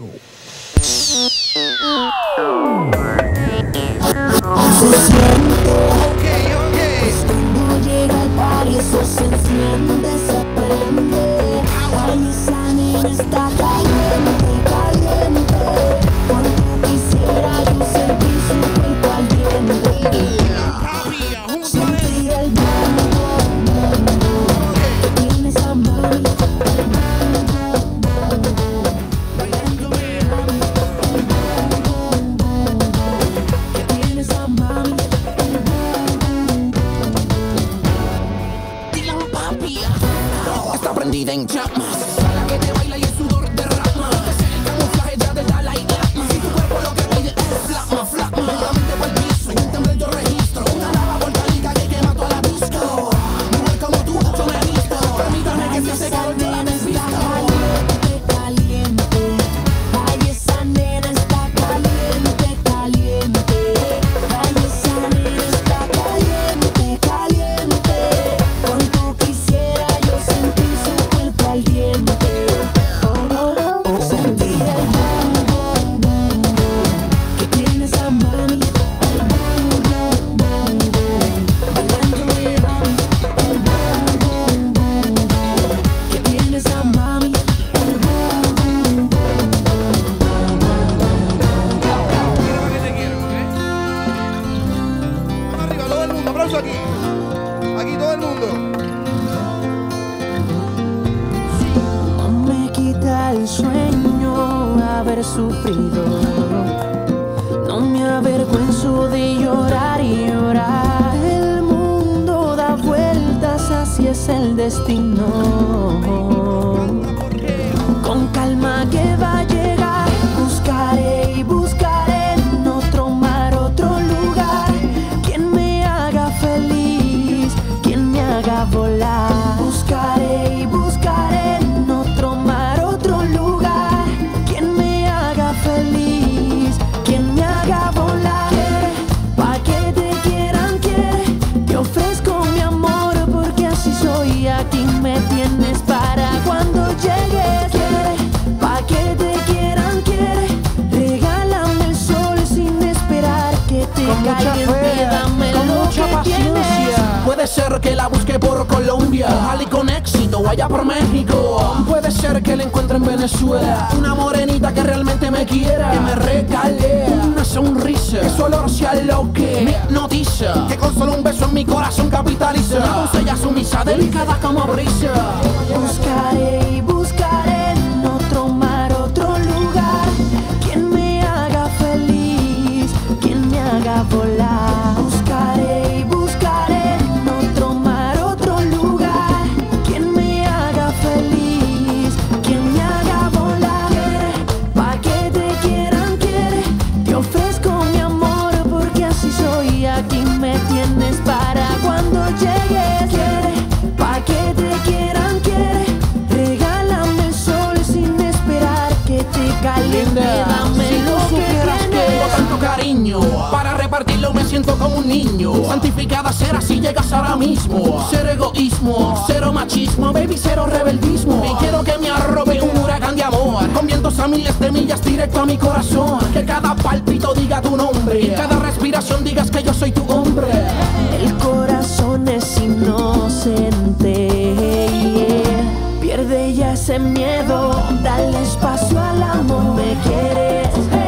Show. Ok, ok. cuando llega el party, eso se enciende, breathing jump quita el sueño haber sufrido. No me avergüenzo de llorar y llorar. El mundo da vueltas, así es el destino. Mucha caliente. fe, Dame con lo mucha que tienes. paciencia. Puede ser que la busque por Colombia, ojalá con éxito allá por México. Puede ser que la encuentre en Venezuela, una morenita que realmente me quiera, que me regale una sonrisa, que su olor sea lo que me hipnotiza, que con solo un beso en mi corazón capitaliza. Una doncella sumisa, delicada como brisa. Buscaré y buscaré en otro mar, otro lugar. Quien me haga feliz, quien me haga volar. Linda, si que supieras que Tengo tanto cariño Para repartirlo me siento como un niño. Santificada será si llegas ahora mismo. Cero egoísmo, cero machismo Baby, cero rebeldismo. Y quiero que me arrobe un huracán de amor. Con vientos a miles de millas directo a mi corazón. Que cada palpito diga tu nombre. Y cada respiración digas que yo soy tu ese miedo, dale espacio al amor, me quieres.